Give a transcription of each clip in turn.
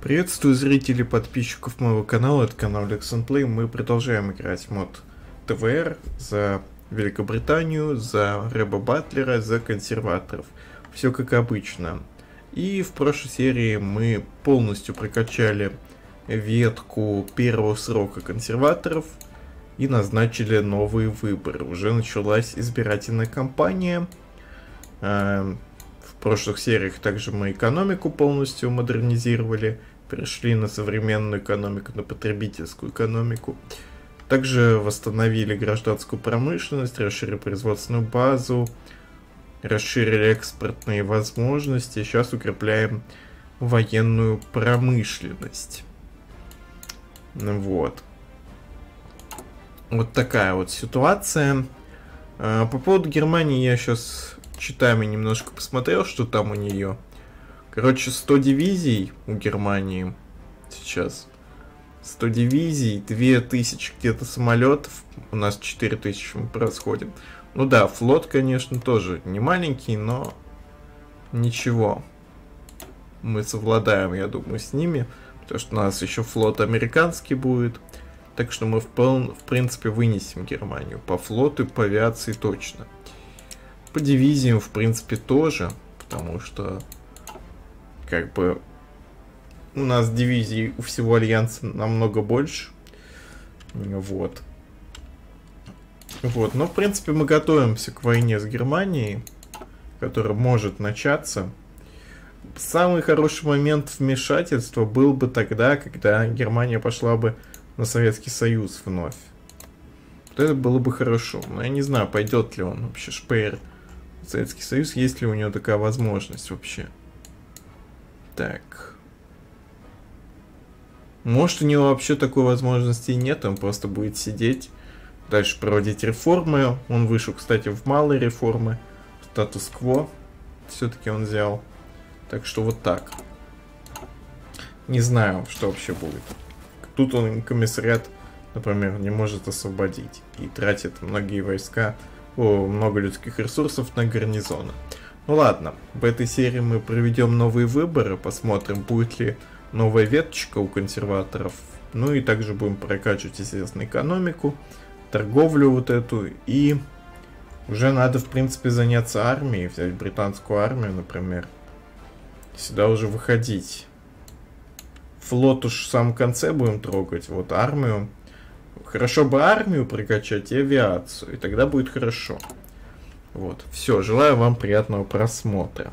Приветствую зрителей и подписчиков моего канала, это канал Lexon Play. Мы продолжаем играть мод ТВР за Великобританию, за Рэба Батлера, за консерваторов. Все как обычно. И в прошлой серии мы полностью прокачали ветку первого срока консерваторов и назначили новые выборы. Уже началась избирательная кампания. Эм, в прошлых сериях также мы экономику полностью модернизировали, перешли на современную экономику, на потребительскую экономику. Также восстановили гражданскую промышленность, расширили производственную базу, расширили экспортные возможности. Сейчас укрепляем военную промышленность. Вот. Вот такая вот ситуация. А, по поводу Германии я сейчас читами немножко посмотрел, что там у нее. Короче, 100 дивизий у Германии сейчас. 100 дивизий, 2000 где-то самолетов, у нас 4000 мы происходим. Ну да, флот, конечно, тоже не маленький, но ничего. Мы совладаем, я думаю, с ними, потому что у нас еще флот американский будет. Так что мы в, пол, в принципе вынесем Германию. По флоту по авиации точно. По дивизиям, в принципе, тоже. Потому что, как бы, у нас дивизий у всего Альянса намного больше. Вот. Вот, но, в принципе, мы готовимся к войне с Германией, которая может начаться. Самый хороший момент вмешательства был бы тогда, когда Германия пошла бы на Советский Союз вновь. Вот это было бы хорошо. Но я не знаю, пойдет ли он вообще Шпеер Советский Союз, есть ли у него такая возможность вообще. Так. Может, у него вообще такой возможности нет, он просто будет сидеть, дальше проводить реформы. Он вышел, кстати, в малые реформы. Статус-кво все-таки он взял. Так что вот так. Не знаю, что вообще будет. Тут он комиссариат, например, не может освободить. И тратит многие войска много людских ресурсов на гарнизоны. Ну ладно, в этой серии мы проведем новые выборы, посмотрим, будет ли новая веточка у консерваторов. Ну и также будем прокачивать, естественно, экономику, торговлю вот эту. И уже надо, в принципе, заняться армией, взять британскую армию, например. Сюда уже выходить. Флот уж в самом конце будем трогать, вот армию Хорошо бы армию прокачать и авиацию, и тогда будет хорошо. Вот, все, желаю вам приятного просмотра.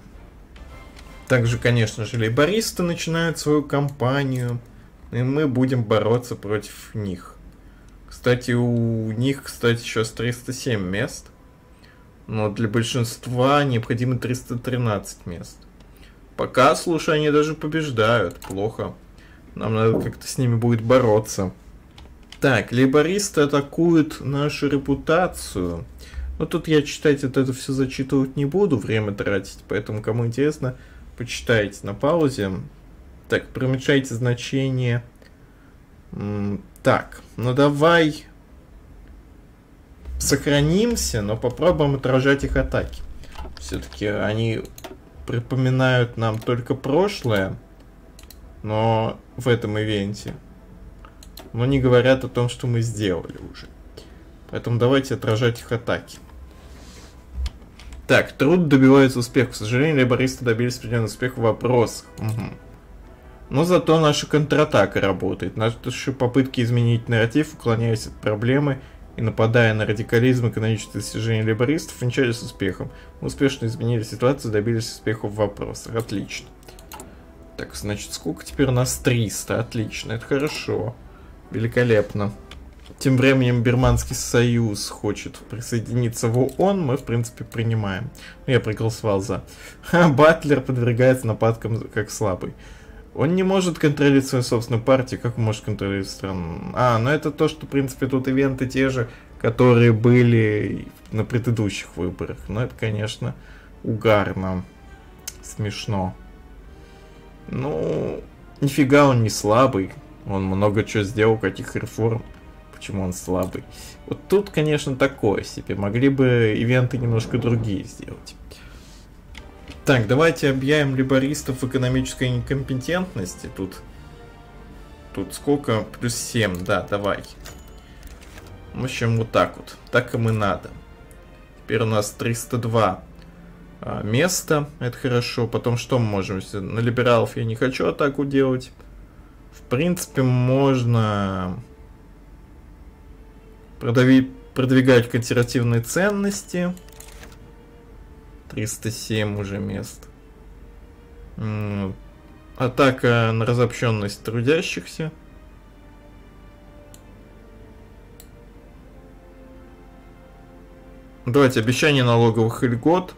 Также, конечно же, лейбористы начинают свою кампанию, и мы будем бороться против них. Кстати, у них, кстати, сейчас 307 мест, но для большинства необходимо 313 мест. Пока, слушай, они даже побеждают, плохо. Нам надо как-то с ними будет бороться. Так, лейбористы атакуют нашу репутацию. Ну, тут я читать вот это все зачитывать не буду, время тратить, поэтому, кому интересно, почитайте на паузе. Так, промечайте значение. Так, ну давай сохранимся, но попробуем отражать их атаки. Все-таки они припоминают нам только прошлое, но в этом ивенте но не говорят о том, что мы сделали уже. Поэтому давайте отражать их атаки. Так, труд добивается успеха. К сожалению, лейбористы добились определенного успеха в вопросах. Угу. Но зато наша контратака работает. Наши попытки изменить нарратив, уклоняясь от проблемы и нападая на радикализм и экономические достижения лейбористов, венчались успехом. Мы успешно изменили ситуацию, добились успеха в вопросах. Отлично. Так, значит, сколько теперь у нас? 300. Отлично, это хорошо. Великолепно. Тем временем Бирманский союз хочет присоединиться в ООН, мы, в принципе, принимаем. Ну, я проголосовал за. Ха, Батлер подвергается нападкам как слабый. Он не может контролировать свою собственную партию, как может контролировать страну? А, ну это то, что, в принципе, тут ивенты те же, которые были на предыдущих выборах. Но это, конечно, угарно. Смешно. Ну, нифига он не слабый. Он много чего сделал, каких реформ. Почему он слабый? Вот тут, конечно, такое себе. Могли бы ивенты немножко другие сделать. Так, давайте объявим либористов в экономической некомпетентности. Тут тут сколько? Плюс 7, да, давай. В общем, вот так вот. Так им и надо. Теперь у нас 302 а, места. Это хорошо. Потом что мы можем? На либералов я не хочу атаку делать. В принципе, можно продавить, продвигать консервативные ценности. 307 уже мест. Атака на разобщенность трудящихся. Давайте обещание налоговых льгот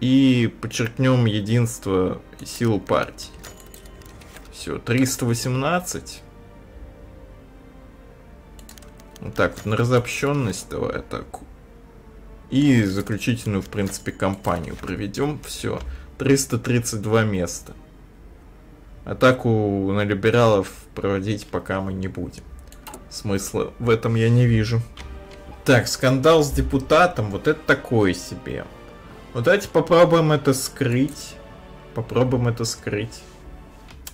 и подчеркнем единство и силу партии. Все, 318. Так на разобщенность давай атаку. И заключительную, в принципе, кампанию проведем. Все, 332 места. Атаку на либералов проводить пока мы не будем. Смысла в этом я не вижу. Так, скандал с депутатом, вот это такое себе. Вот давайте попробуем это скрыть. Попробуем это скрыть.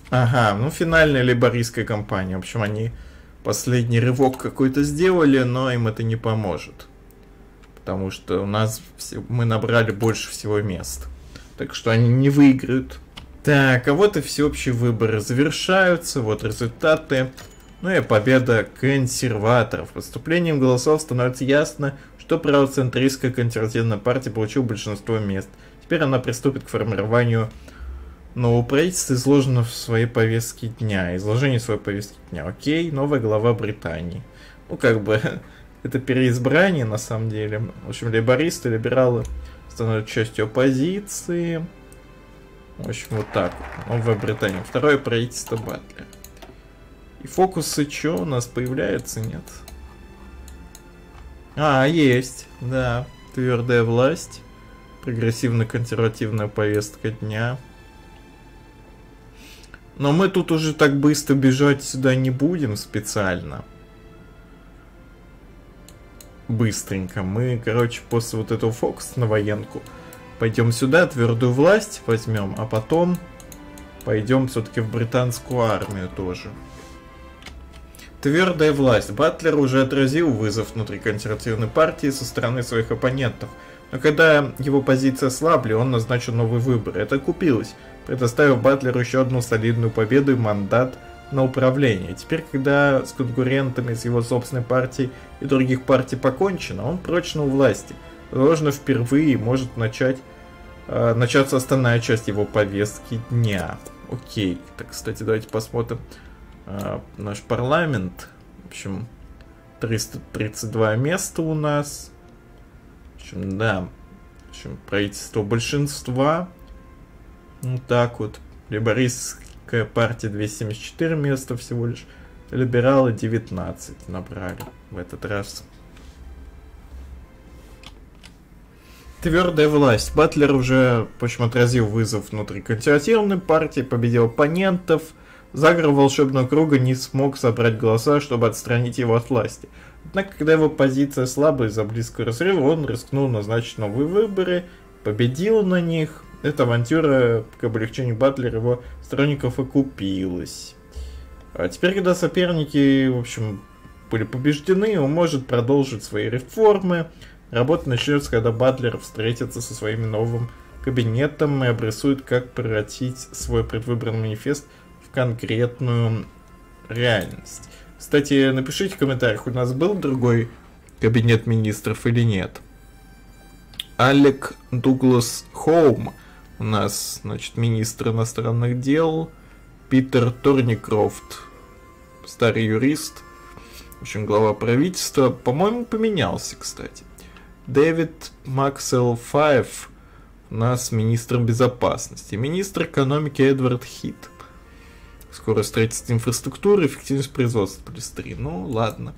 Ага, ну финальная либорийская кампания. В общем, они последний рывок какой-то сделали, но им это не поможет. Потому что у нас все, мы набрали больше всего мест. Так что они не выиграют. Так, а вот и всеобщие выборы завершаются. Вот результаты. Ну и победа консерваторов. Поступлением голосов становится ясно, что правоцентристская консервативная партия получила большинство мест. Теперь она приступит к формированию нового правительства, изложено в своей повестке дня. Изложение своей повестки дня. Окей, новая глава Британии. Ну, как бы, это переизбрание, на самом деле. В общем, либористы, либералы становятся частью оппозиции. В общем, вот так. Новая Британия. Второе правительство Батлера. И фокусы что у нас появляются, нет? А, есть, да. Твердая власть. Прогрессивно-консервативная повестка дня. Но мы тут уже так быстро бежать сюда не будем специально. Быстренько. Мы, короче, после вот этого фокуса на военку пойдем сюда, твердую власть возьмем, а потом пойдем все-таки в британскую армию тоже. Твердая власть. Батлер уже отразил вызов внутри консервативной партии со стороны своих оппонентов. Но когда его позиция слабли, он назначил новый выбор. Это купилось, предоставив Батлеру еще одну солидную победу и мандат на управление. Теперь, когда с конкурентами с его собственной партией и других партий покончено, он прочно у власти. Возможно, впервые может начать э, начаться остальная часть его повестки дня. Окей. Так, кстати, давайте посмотрим э, наш парламент. В общем, 332 места у нас. В общем, да. В общем, правительство большинства. Вот так вот. Либористская партия 274 места всего лишь. Либералы 19 набрали в этот раз. Твердая власть. Батлер уже, в общем, отразил вызов внутри консервативной партии, победил оппонентов – Заговор волшебного круга не смог собрать голоса, чтобы отстранить его от власти. Однако, когда его позиция слабая из-за близкого разрыва, он рискнул назначить новые выборы, победил на них. Эта авантюра к облегчению Батлера его сторонников окупилась. А теперь, когда соперники, в общем, были побеждены, он может продолжить свои реформы. Работа начнется, когда Батлер встретится со своим новым кабинетом и обрисует, как превратить свой предвыборный манифест конкретную реальность. Кстати, напишите в комментариях, у нас был другой кабинет министров или нет. Алек Дуглас Хоум у нас, значит, министр иностранных дел. Питер Торникрофт, старый юрист, в общем, глава правительства, по-моему, поменялся, кстати. Дэвид Максел Файв у нас министр безопасности. Министр экономики Эдвард Хит – Скорость строительства инфраструктуры, эффективность производства плюс 3. Ну, ладно.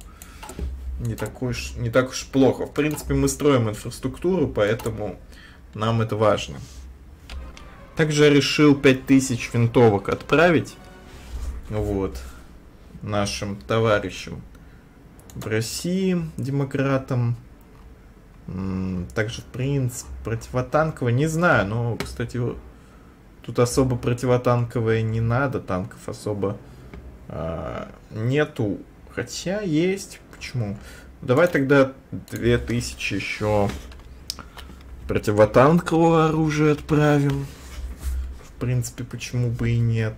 Не, такой уж, не так уж плохо. В принципе, мы строим инфраструктуру, поэтому нам это важно. Также решил 5000 винтовок отправить. Вот. Нашим товарищам в России, демократам. Также, в принципе, противотанково. Не знаю, но, кстати, Тут особо противотанковые не надо, танков особо А, нету, хотя есть. Почему? Давай тогда 2000 еще противотанкового оружия отправим. В принципе, почему бы и нет.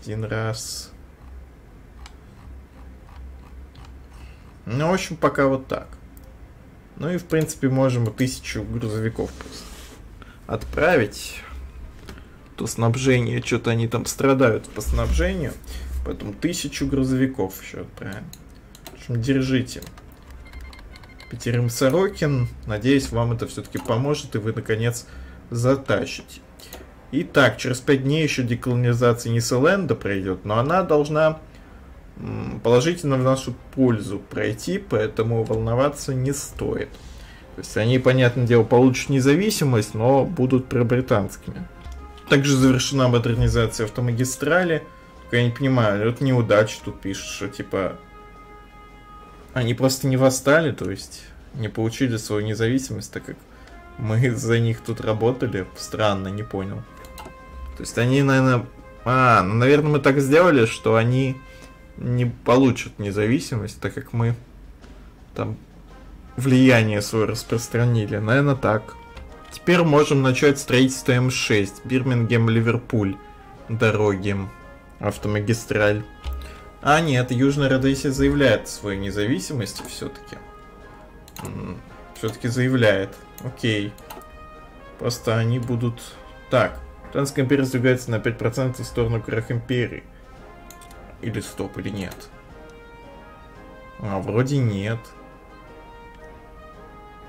Один раз. Ну, в общем, пока вот так. Ну и, в принципе, можем тысячу грузовиков просто отправить. То снабжение, что-то они там страдают по снабжению. Поэтому тысячу грузовиков еще отправим. В общем, держите. Петерим Сорокин. Надеюсь, вам это все-таки поможет, и вы, наконец, затащите. Итак, через 5 дней еще деколонизация Нисселенда пройдет, но она должна положительно в нашу пользу пройти, поэтому волноваться не стоит. То есть они, понятное дело, получат независимость, но будут пробританскими. Также завершена модернизация автомагистрали. я не понимаю, вот неудача тут пишет, что типа они просто не восстали, то есть не получили свою независимость, так как мы за них тут работали. Странно, не понял. То есть они, наверное... А, ну, наверное, мы так сделали, что они не получат независимость, так как мы там влияние свое распространили. Наверное, так. Теперь можем начать строительство М6. Бирмингем-Ливерпуль. Дороги. Автомагистраль. А, нет, Южная Родесия заявляет свою независимость все-таки. Все-таки заявляет. Окей. Просто они будут... Так, Британская империя сдвигается на 5% в сторону крах империи. Или стоп, или нет? А, вроде нет.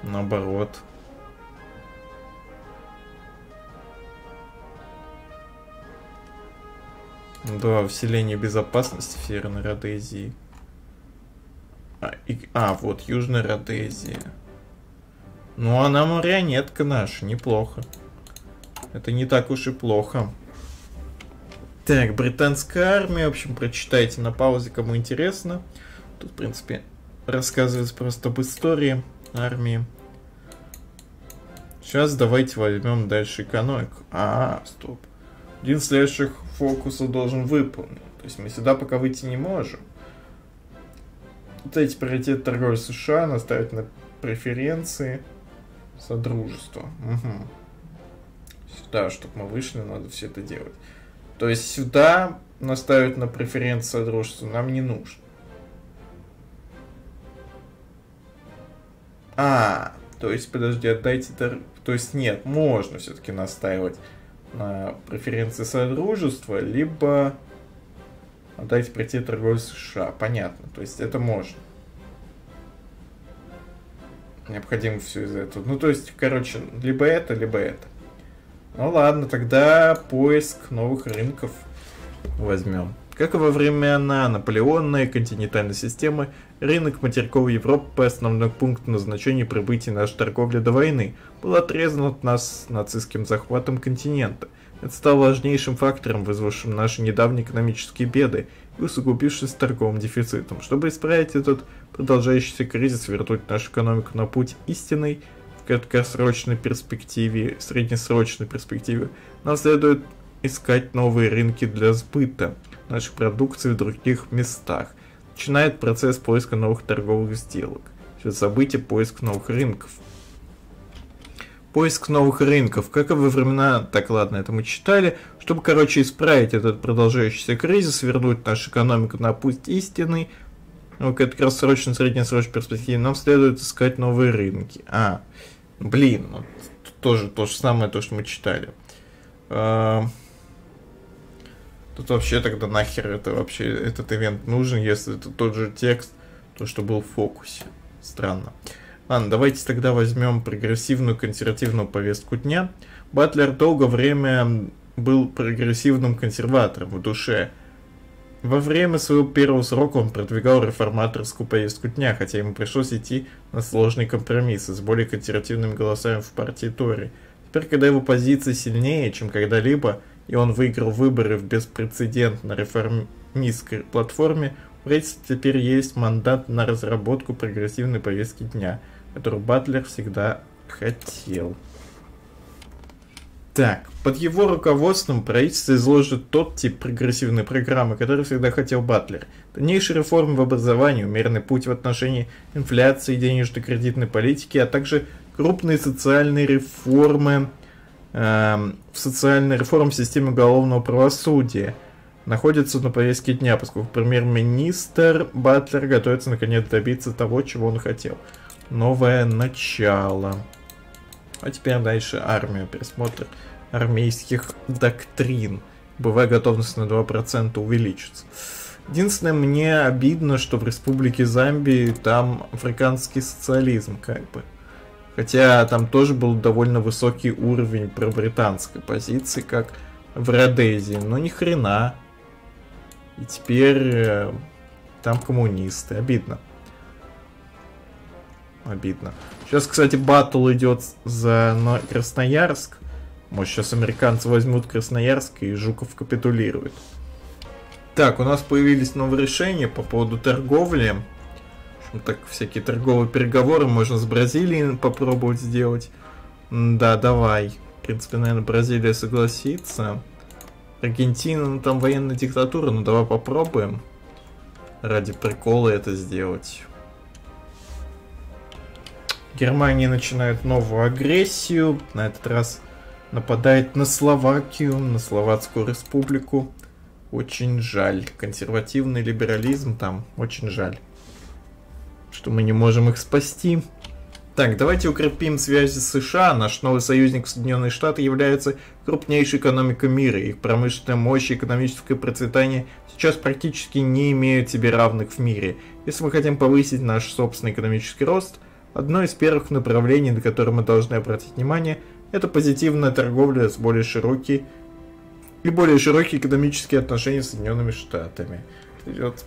Наоборот. Да, вселение безопасности в Северной Родезии. А, и, а, вот, Южная Родезия. Ну, она марионетка наша, неплохо. Это не так уж и плохо. Так, британская армия, в общем, прочитайте на паузе, кому интересно. Тут, в принципе, рассказывается просто об истории армии. Сейчас давайте возьмем дальше экономику. А, стоп. Один следующих фокусов должен выполнить. То есть мы сюда пока выйти не можем. Вот эти приоритеты торговли США наставить на преференции Содружества. Угу. Сюда, чтобы мы вышли, надо все это делать. То есть сюда наставить на преференции Содружества нам не нужно. А, то есть, подожди, отдайте... Тор... То есть, нет, можно все-таки настаивать на преференции Содружества, либо отдайте прийти торговлю США. Понятно, то есть это можно. Необходимо все из этого. Ну, то есть, короче, либо это, либо это. Ну ладно, тогда поиск новых рынков возьмем. Как и во времена наполеонной континентальной системы, рынок материковой Европы, основной пункт назначения прибытия нашей торговли до войны, был отрезан от нас нацистским захватом континента. Это стало важнейшим фактором, вызвавшим наши недавние экономические беды и усугубившись торговым дефицитом. Чтобы исправить этот продолжающийся кризис, вернуть нашу экономику на путь истинный, в краткосрочной перспективе, среднесрочной перспективе, нам следует искать новые рынки для сбыта – нашей продукции в других местах. Начинает процесс поиска новых торговых сделок. Сейчас событие поиск новых рынков. Поиск новых рынков. Как и во времена, так ладно, это мы читали, чтобы, короче, исправить этот продолжающийся кризис, вернуть нашу экономику на путь истинный, ну, как краткосрочной, среднесрочной перспективе, нам следует искать новые рынки. А, блин, ну, тоже то же самое, то, что мы читали. А, Тут вообще тогда нахер это вообще этот ивент нужен, если это тот же текст, то, что был в фокусе. Странно. Ладно, давайте тогда возьмем прогрессивную консервативную повестку дня. Батлер долгое время был прогрессивным консерватором в душе. Во время своего первого срока он продвигал реформаторскую повестку дня, хотя ему пришлось идти на сложные компромиссы с более консервативными голосами в партии Тори. Теперь, когда его позиция сильнее, чем когда-либо, и он выиграл выборы в беспрецедентно реформистской платформе, у правительства теперь есть мандат на разработку прогрессивной повестки дня, которую Батлер всегда хотел. Так, под его руководством правительство изложит тот тип прогрессивной программы, который всегда хотел Батлер. Дальнейшие реформы в образовании, умеренный путь в отношении инфляции денежно-кредитной политики, а также крупные социальные реформы э, в социальной реформе системы уголовного правосудия находятся на повестке дня, поскольку премьер-министр Батлер готовится наконец добиться того, чего он хотел. Новое начало. А теперь дальше армия, пересмотр армейских доктрин. Бывая готовность на 2% увеличится. Единственное, мне обидно, что в Республике Замбии там африканский социализм, как бы. Хотя там тоже был довольно высокий уровень пробританской позиции, как в Родезии. Но ни хрена. И теперь э, там коммунисты. Обидно. Обидно. Сейчас, кстати, батл идет за Красноярск. Может, сейчас американцы возьмут Красноярск и Жуков капитулирует. Так, у нас появились новые решения по поводу торговли. Вот так, всякие торговые переговоры можно с Бразилией попробовать сделать. Да, давай. В принципе, наверное, Бразилия согласится. Аргентина, ну там военная диктатура, ну давай попробуем. Ради прикола это сделать. Германия начинает новую агрессию. На этот раз нападает на Словакию, на Словацкую республику. Очень жаль. Консервативный либерализм там. Очень жаль. Что мы не можем их спасти. Так, давайте укрепим связи с США. Наш новый союзник Соединенные Штаты является крупнейшей экономикой мира. Их промышленная мощь и экономическое процветание сейчас практически не имеют себе равных в мире. Если мы хотим повысить наш собственный экономический рост, одно из первых направлений, на которое мы должны обратить внимание, это позитивная торговля с более широкой и более широкие экономические отношения с Соединенными Штатами. Идет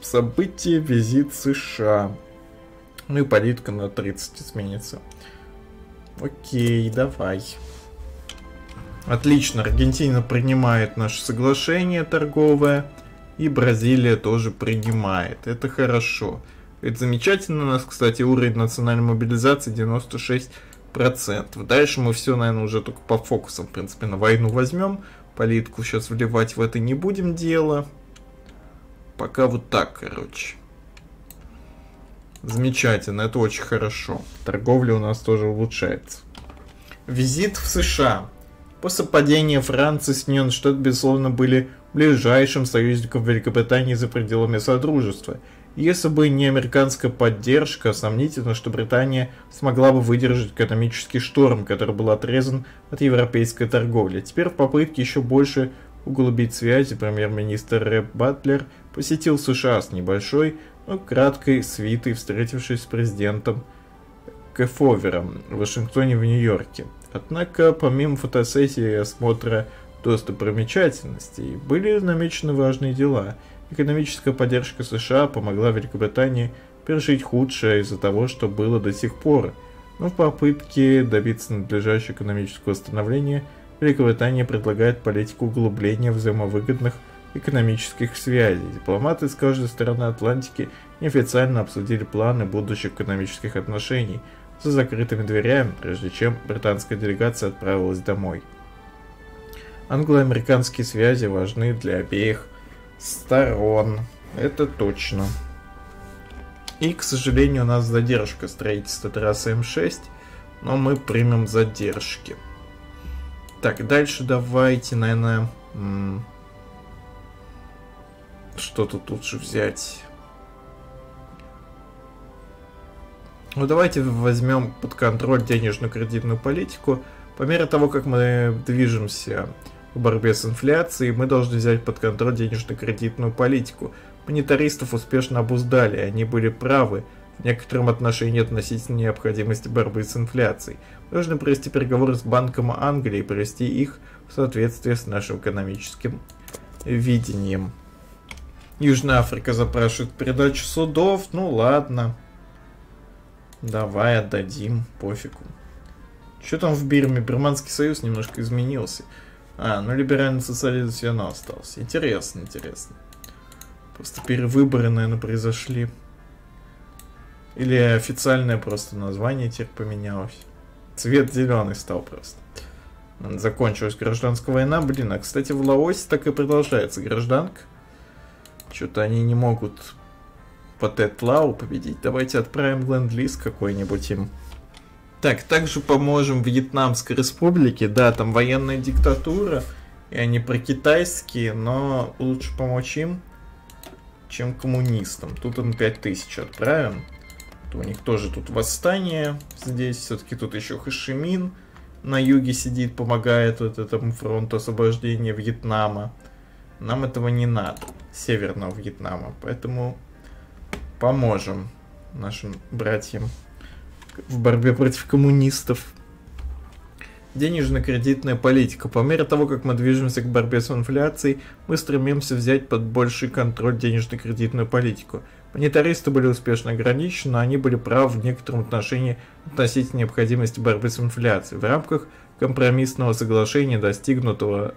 событие, визит США. Ну и политика на 30 изменится. Окей, давай. Отлично, Аргентина принимает наше соглашение торговое. И Бразилия тоже принимает. Это хорошо. Это замечательно. У нас, кстати, уровень национальной мобилизации 96 процентов. Дальше мы все, наверное, уже только по фокусам, в принципе, на войну возьмем. Политику сейчас вливать в это не будем дело. Пока вот так, короче. Замечательно, это очень хорошо. Торговля у нас тоже улучшается. Визит в США. После падения Франции Соединенные Штаты, безусловно, были ближайшим союзником Великобритании за пределами Содружества – если бы не американская поддержка, сомнительно, что Британия смогла бы выдержать экономический шторм, который был отрезан от европейской торговли. Теперь в попытке еще больше углубить связи, премьер-министр Рэп Батлер посетил США с небольшой, но краткой свитой, встретившись с президентом Кэфовером в Вашингтоне в Нью-Йорке. Однако, помимо фотосессии и осмотра достопримечательностей, были намечены важные дела – Экономическая поддержка США помогла Великобритании пережить худшее из-за того, что было до сих пор. Но в попытке добиться надлежащего экономического восстановления Великобритания предлагает политику углубления взаимовыгодных экономических связей. Дипломаты с каждой стороны Атлантики неофициально обсудили планы будущих экономических отношений за закрытыми дверями, прежде чем британская делегация отправилась домой. Англо-американские связи важны для обеих сторон. Это точно. И, к сожалению, у нас задержка строительства трассы М6, но мы примем задержки. Так, дальше давайте, наверное, что тут лучше взять? Ну, давайте возьмем под контроль денежную кредитную политику. По мере того, как мы движемся в борьбе с инфляцией мы должны взять под контроль денежно-кредитную политику. Монетаристов успешно обуздали, они были правы в некотором отношении относительно необходимости борьбы с инфляцией. Должны провести переговоры с Банком Англии и провести их в соответствии с нашим экономическим видением. Южная Африка запрашивает передачу судов, ну ладно. Давай отдадим, пофигу. Что там в Бирме? Бирманский союз немножко изменился. А, ну либеральный социализм все равно остался. Интересно, интересно. Просто перевыборы, наверное, произошли. Или официальное просто название теперь поменялось. Цвет зеленый стал просто. Закончилась гражданская война. Блин, а кстати в Лаосе так и продолжается гражданка. Что-то они не могут по Тетлау победить. Давайте отправим ленд-лиз какой-нибудь им. Так, также поможем Вьетнамской республике. Да, там военная диктатура, и они про китайские, но лучше помочь им, чем коммунистам. Тут им 5000 отправим. У них тоже тут восстание здесь. Все-таки тут еще Хашимин на юге сидит, помогает вот этому фронту освобождения Вьетнама. Нам этого не надо, северного Вьетнама. Поэтому поможем нашим братьям в борьбе против коммунистов. Денежно-кредитная политика. По мере того, как мы движемся к борьбе с инфляцией, мы стремимся взять под больший контроль денежно-кредитную политику. Монетаристы были успешно ограничены, но они были правы в некотором отношении относительно необходимости борьбы с инфляцией. В рамках компромиссного соглашения, достигнутого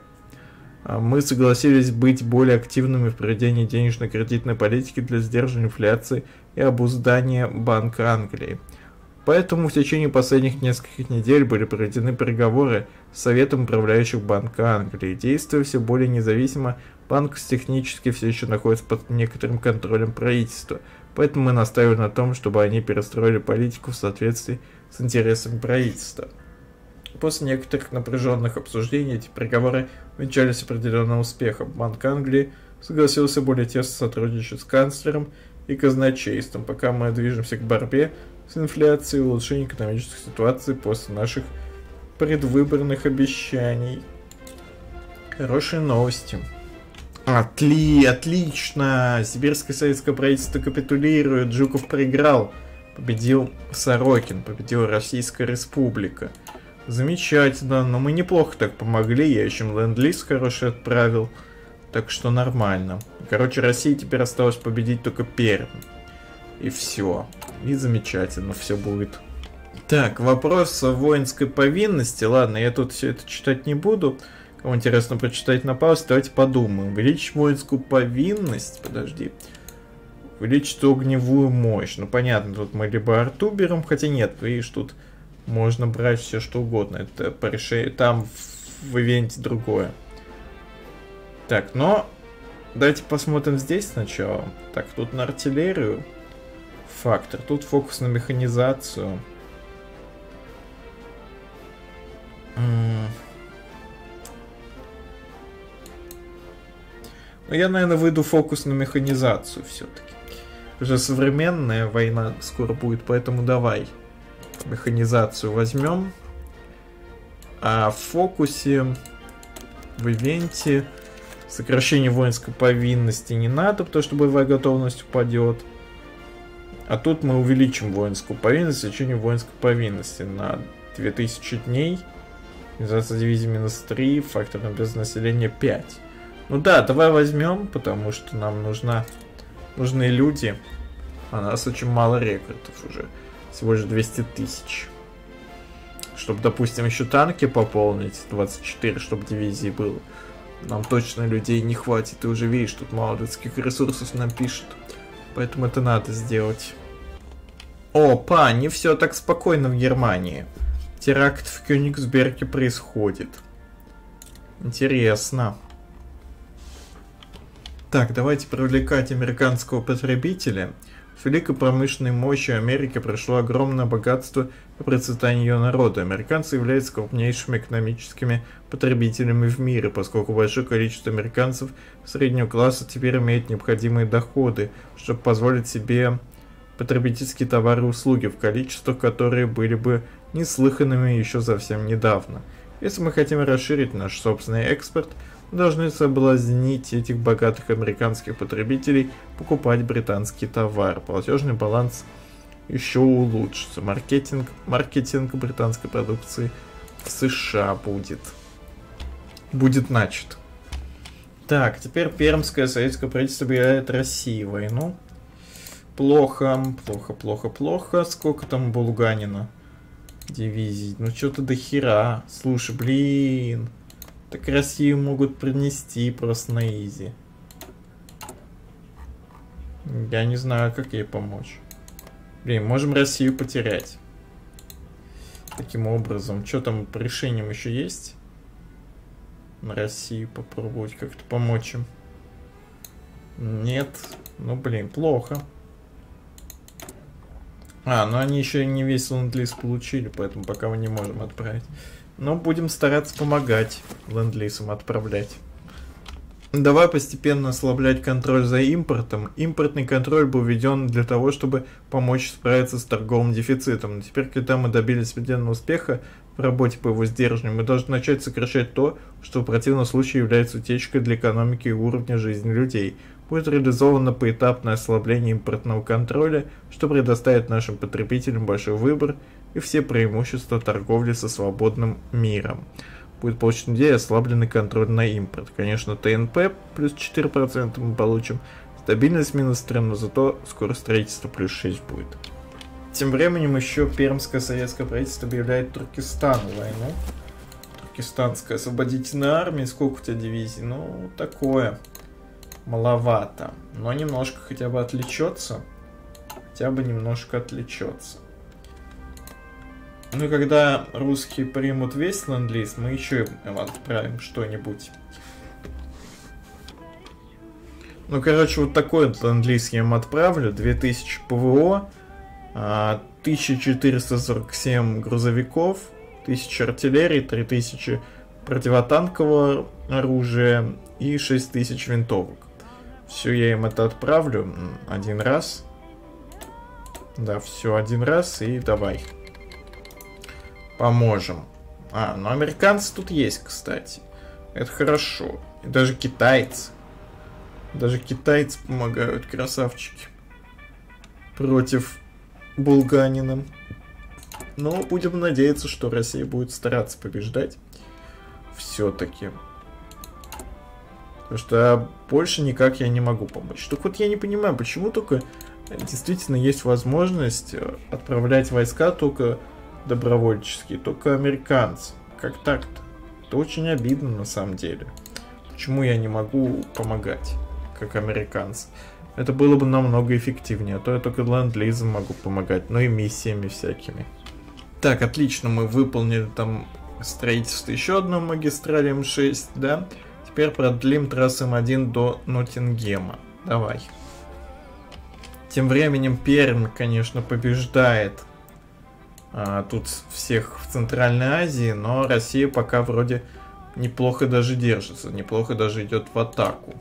а, мы согласились быть более активными в проведении денежно-кредитной политики для сдерживания инфляции и обуздания Банка Англии. Поэтому в течение последних нескольких недель были проведены переговоры с Советом управляющих Банка Англии. Действуя все более независимо, банк технически все еще находится под некоторым контролем правительства. Поэтому мы настаиваем на том, чтобы они перестроили политику в соответствии с интересами правительства. После некоторых напряженных обсуждений эти переговоры венчались определенным успехом. Банк Англии согласился более тесно сотрудничать с канцлером и казначейством, пока мы движемся к борьбе с инфляцией и улучшением экономической ситуации после наших предвыборных обещаний. Хорошие новости. Отли, отлично! Сибирское советское правительство капитулирует, Жуков проиграл. Победил Сорокин, победила Российская Республика. Замечательно, но мы неплохо так помогли, я еще ленд-лиз хороший отправил. Так что нормально. Короче, России теперь осталось победить только Пермь. И все. И замечательно все будет. Так, вопрос о воинской повинности. Ладно, я тут все это читать не буду. Кому интересно прочитать на паузе, давайте подумаем. Увеличить воинскую повинность. Подожди. Увеличить огневую мощь. Ну, понятно, тут мы либо арту берем, хотя нет, видишь, тут можно брать все что угодно. Это по решению... Там в, ивенте другое. Так, но... Давайте посмотрим здесь сначала. Так, тут на артиллерию фактор. Тут фокус на механизацию. Ну, я, наверное, выйду фокус на механизацию все-таки. Уже современная война скоро будет, поэтому давай. Механизацию возьмем. А в фокусе, в ивенте, сокращение воинской повинности не надо, потому что боевая готовность упадет. А тут мы увеличим воинскую повинность, лечение воинской повинности на 2000 дней. Организация дивизии минус 3, фактор без населения 5. Ну да, давай возьмем, потому что нам нужна, нужны люди. А нас очень мало рекрутов уже. Всего лишь 200 тысяч. Чтобы, допустим, еще танки пополнить, 24, чтобы дивизии было. Нам точно людей не хватит. Ты уже видишь, тут мало людских ресурсов нам пишут. Поэтому это надо сделать. Опа, не все так спокойно в Германии. Теракт в Кёнигсберге происходит. Интересно. Так, давайте привлекать американского потребителя. С великой промышленной мощью Америки прошло огромное богатство и процветание ее народа. Американцы являются крупнейшими экономическими потребителями в мире, поскольку большое количество американцев среднего класса теперь имеет необходимые доходы, чтобы позволить себе потребительские товары и услуги в количествах, которые были бы неслыханными еще совсем недавно. Если мы хотим расширить наш собственный экспорт, должны соблазнить этих богатых американских потребителей покупать британский товар. Платежный баланс еще улучшится. Маркетинг, маркетинг британской продукции в США будет. Будет начат. Так, теперь Пермское советское правительство объявляет России войну. Плохо, плохо, плохо, плохо. Сколько там Булганина? Дивизий. Ну что-то до хера. Слушай, блин. Так Россию могут принести просто на изи. Я не знаю, как ей помочь. Блин, можем Россию потерять. Таким образом. Что там по решениям еще есть? на Россию попробовать как-то помочь им. Нет. Ну, блин, плохо. А, ну они еще не весь ленд-лиз получили, поэтому пока мы не можем отправить. Но будем стараться помогать ленд-лизам отправлять. Давай постепенно ослаблять контроль за импортом. Импортный контроль был введен для того, чтобы помочь справиться с торговым дефицитом. Но теперь, когда мы добились определенного успеха в работе по его сдержанию, мы должны начать сокращать то, что в противном случае является утечкой для экономики и уровня жизни людей. Будет реализовано поэтапное ослабление импортного контроля, что предоставит нашим потребителям большой выбор и все преимущества торговли со свободным миром будет получен идея ослабленный контроль на импорт. Конечно, ТНП плюс 4% мы получим, стабильность минус 3, но зато скорость строительства плюс 6 будет. Тем временем еще Пермское советское правительство объявляет Туркестану войну. Туркестанская освободительная армия, сколько у тебя дивизий? Ну, такое. Маловато. Но немножко хотя бы отвлечется. Хотя бы немножко отвлечется. Ну, когда русские примут весь ленд мы еще им отправим что-нибудь. Ну, короче, вот такой ленд я им отправлю. 2000 ПВО, 1447 грузовиков, 1000 артиллерии, 3000 противотанкового оружия и 6000 винтовок. Все, я им это отправлю один раз. Да, все один раз и давай поможем. А, ну американцы тут есть, кстати. Это хорошо. И даже китайцы. Даже китайцы помогают, красавчики. Против булганина. Но будем надеяться, что Россия будет стараться побеждать. Все-таки. Потому что больше никак я не могу помочь. Только вот я не понимаю, почему только действительно есть возможность отправлять войска только добровольческие, только американцы. Как так-то? Это очень обидно на самом деле. Почему я не могу помогать, как американцы? Это было бы намного эффективнее, а то я только ленд-лизом могу помогать, ну и миссиями всякими. Так, отлично, мы выполнили там строительство еще одной магистрали М6, да? Теперь продлим трассу М1 до Ноттингема. Давай. Тем временем Пермь, конечно, побеждает а, тут всех в Центральной Азии, но Россия пока вроде неплохо даже держится, неплохо даже идет в атаку.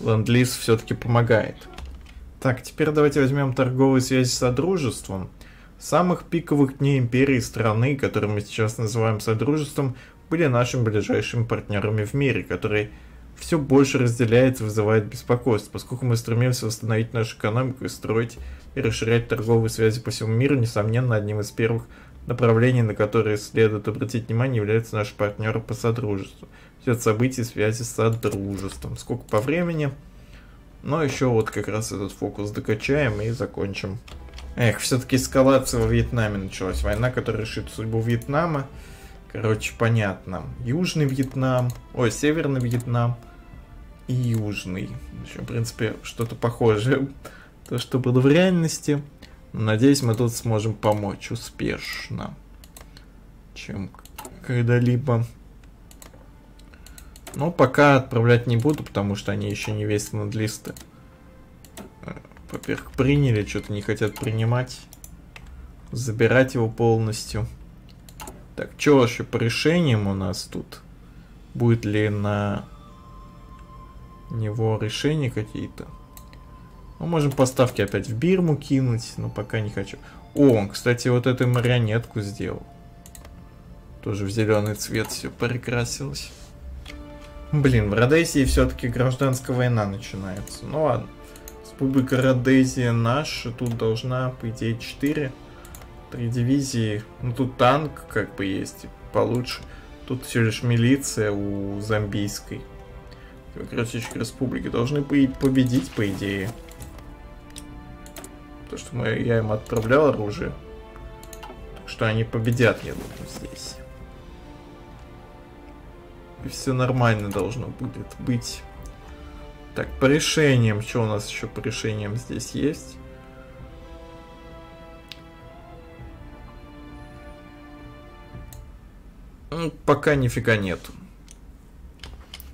Ленд-лиз все-таки помогает. Так, теперь давайте возьмем торговые связи с Содружеством. Самых пиковых дней империи страны, которые мы сейчас называем Содружеством, были нашими ближайшими партнерами в мире, которые все больше разделяется и вызывает беспокойство, поскольку мы стремимся восстановить нашу экономику и строить и расширять торговые связи по всему миру, несомненно, одним из первых направлений, на которые следует обратить внимание, является наш партнер по содружеству. Все события связи с содружеством. Сколько по времени? Но еще вот как раз этот фокус докачаем и закончим. Эх, все-таки эскалация во Вьетнаме началась. Война, которая решит судьбу Вьетнама. Короче, понятно. Южный Вьетнам, ой, Северный Вьетнам и Южный. Еще, в принципе, что-то похожее то, что было в реальности. Надеюсь, мы тут сможем помочь успешно, чем когда-либо. Но пока отправлять не буду, потому что они еще не весь листы. Во-первых, приняли, что-то не хотят принимать. Забирать его полностью. Так, что вообще по решениям у нас тут? Будет ли на него решения какие-то? Мы можем поставки опять в Бирму кинуть, но пока не хочу. О, кстати, вот эту марионетку сделал. Тоже в зеленый цвет все перекрасилось. Блин, в Родезии все-таки гражданская война начинается. Ну ладно. Республика Родезия наша. Тут должна, по идее, 4. Три дивизии. Ну тут танк как бы есть получше. Тут все лишь милиция у зомбийской. Демократической республики должны победить, по идее. То, что мы, я им отправлял оружие. Так что они победят, я думаю, здесь. И все нормально должно будет быть. Так, по решениям. Что у нас еще по решениям здесь есть? Ну, пока нифига нету.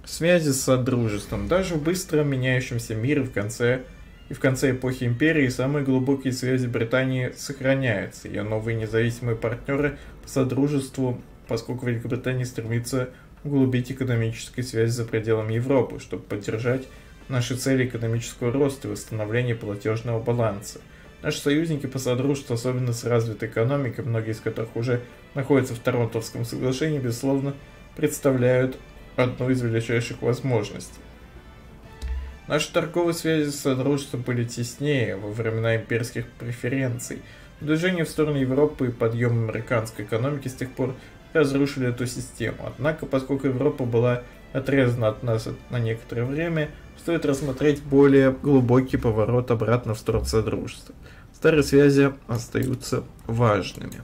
Связи с Содружеством. Даже в быстро меняющемся мире в конце и в конце эпохи империи самые глубокие связи Британии сохраняются. Ее новые независимые партнеры по Содружеству, поскольку Великобритания стремится углубить экономические связи за пределами Европы, чтобы поддержать наши цели экономического роста и восстановления платежного баланса. Наши союзники по Содружеству, особенно с развитой экономикой, многие из которых уже находятся в Торонтовском соглашении, безусловно, представляют одну из величайших возможностей. Наши торговые связи с Содружеством были теснее во времена имперских преференций. Движение в сторону Европы и подъем американской экономики с тех пор разрушили эту систему. Однако, поскольку Европа была отрезана от нас на некоторое время, стоит рассмотреть более глубокий поворот обратно в сторону Содружества. Старые связи остаются важными.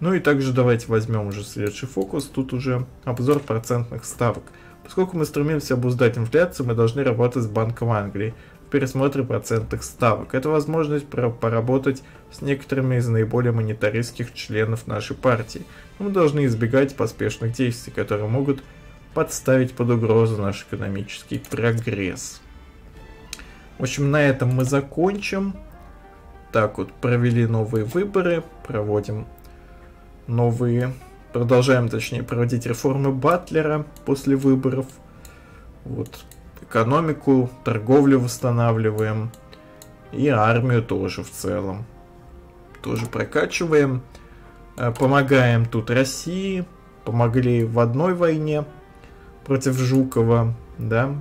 Ну и также давайте возьмем уже следующий фокус. Тут уже обзор процентных ставок. Поскольку мы стремимся обуздать инфляцию, мы должны работать с Банком Англии в пересмотре процентных ставок. Это возможность поработать с некоторыми из наиболее монетаристских членов нашей партии. Но мы должны избегать поспешных действий, которые могут подставить под угрозу наш экономический прогресс. В общем, на этом мы закончим. Так вот, провели новые выборы, проводим новые... Продолжаем, точнее, проводить реформы Батлера после выборов. Вот, экономику, торговлю восстанавливаем. И армию тоже в целом. Тоже прокачиваем. Э, помогаем тут России. Помогли в одной войне против Жукова, да,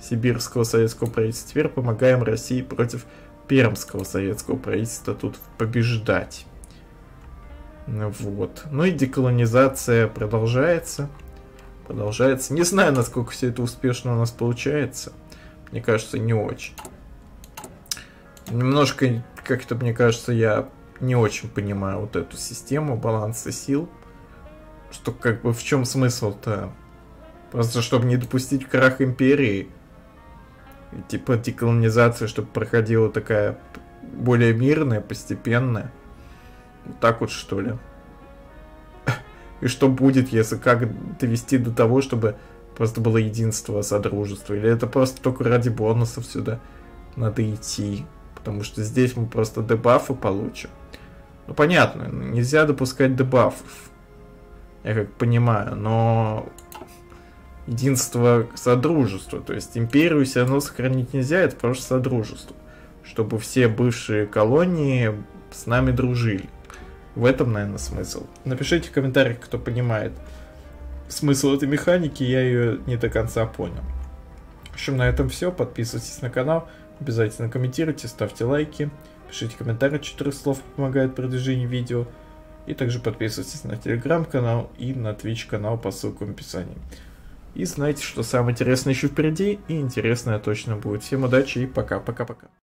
сибирского советского правительства. Теперь помогаем России против пермского советского правительства тут побеждать. Вот. Ну и деколонизация продолжается. Продолжается. Не знаю, насколько все это успешно у нас получается. Мне кажется, не очень. Немножко, как-то, мне кажется, я не очень понимаю вот эту систему баланса сил. Что как бы в чем смысл-то? Просто чтобы не допустить крах империи. Типа деколонизация, чтобы проходила такая более мирная, постепенная. Так вот, что ли. И что будет, если как довести до того, чтобы просто было единство, содружество? Или это просто только ради бонусов сюда надо идти? Потому что здесь мы просто дебафы получим. Ну, понятно, нельзя допускать дебафов. Я как понимаю, но единство содружества. То есть империю все равно сохранить нельзя, это просто содружество. Чтобы все бывшие колонии с нами дружили. В этом, наверное, смысл. Напишите в комментариях, кто понимает смысл этой механики, я ее не до конца понял. В общем, на этом все. Подписывайтесь на канал, обязательно комментируйте, ставьте лайки, пишите комментарии, 4 слов помогает продвижению видео. И также подписывайтесь на телеграм-канал и на Twitch канал по ссылкам в описании. И знайте, что самое интересное еще впереди, и интересное точно будет. Всем удачи и пока-пока-пока.